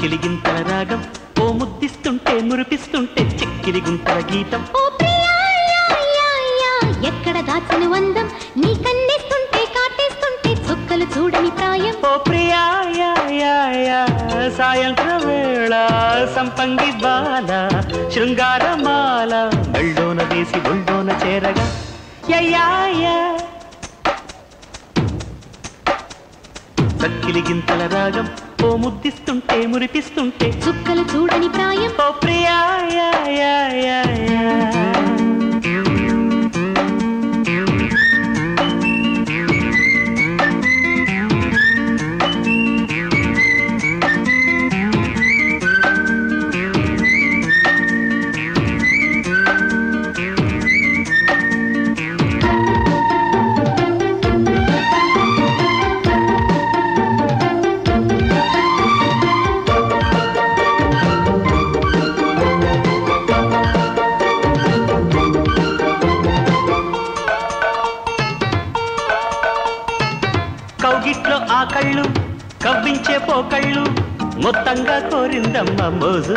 చక్కిలి గింతల రాగం. ఓ ముద్దిస్తుంటే మురిపిస్తుంటే చెక్కిలి గుంతల గీతం. ఓ ప్రియా యా, యా, యా, ఎక్కడ దాచిన వందం? నీ కన్నేస్తుంటే కాటేస్తుంటే చుక్కలు చూడని ప్రాయం. ఓ ప్రియా యా, యా, యా, సాయంత్ర వేళ సంపంగి బాల శృంగారమాల మెళ్ళోన వేసి ఒళ్ళోన చేరగా. యయ్యా, యా. చక్కిలి గింతల రాగం. ఓ ముద్దిస్తుంటే మురిపిస్తుంటే చుక్కలు చూడని ప్రాయం. ఓ ప్రియా కౌగిట్లో ఆ కళ్ళు కవ్వించే పోకళ్ళు మొత్తంగా కోరిందమ్మ మోజు.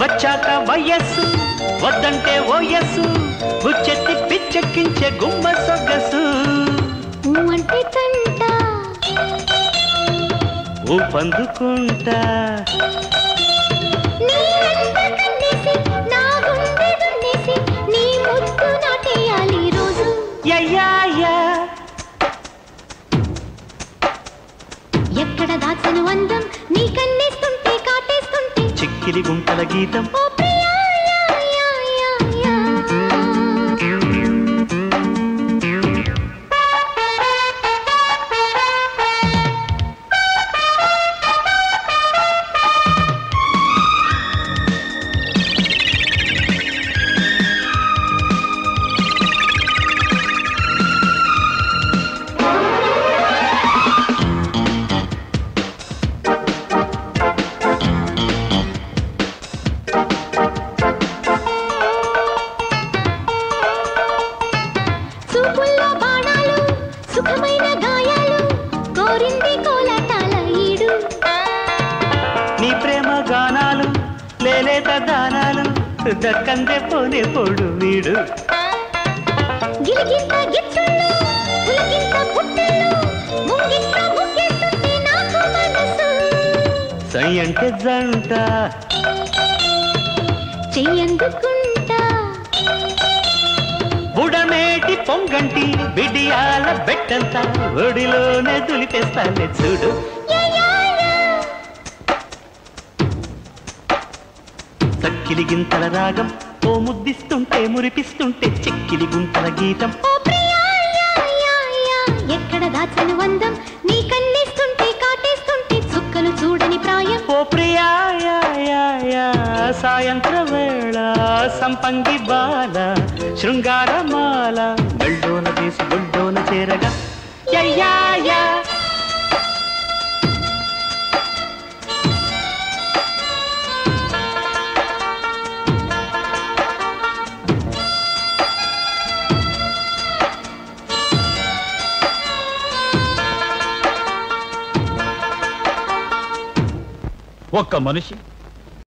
వచ్చాక వయస్సు వద్దంటే ఓయస్సు బుచ్చెత్తి పిచ్చెక్కించే గుమ్మ సొగసు ఊ అంటే తంట. ఊపందుకుంటా గుంటల గీతం. దక్కందే పోనే పోడు వీడు. సై అంటే జంట. చెయ్యందుకుంటా. బుడమేటి పొంగంటి బిడియాల బెట్టంతా ఒడిలోనే దులిపేస్తానే చూడు. చక్కిలి గింతల రాగం. ఓ ముద్దిస్తుంటే మురిపిస్తుంటే చెక్కిలి గుంతల గీతం. ఎక్కడ దాచను వందం? నీ కన్నేస్తుంటే కాటేస్తుంటే చుక్కలు చూడని ప్రాయం. ఓ ప్రియా సాయంత్ర వేళ సంపంగి బాల శృంగారమాల గళ్ళోన వేసి గుళ్ళోన చేరగా. యయ్యా, ఒక్క మనిషి